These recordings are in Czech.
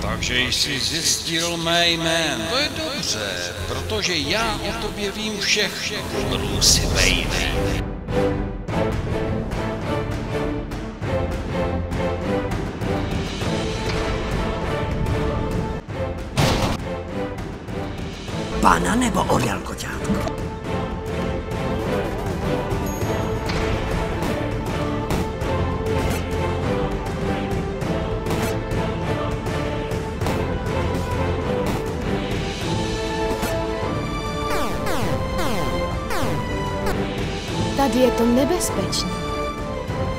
Takže jsi zjistil mé jméno. To je dobře, protože já o tobě vím všechno. Bruce Wayne. Pana nebo orel koťátko? Tady je to nebezpečné.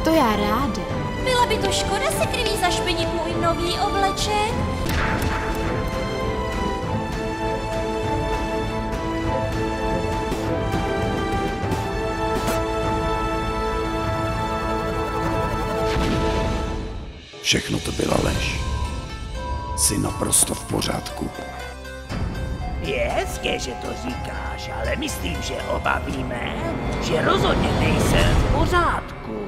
To já ráda. Byla by to škoda se krví zašpinit můj nový obleček. Všechno to byla lež. Jsi naprosto v pořádku. Je hezké, že to říkáš, ale myslím, že oba víme, že rozhodně nejsem v pořádku.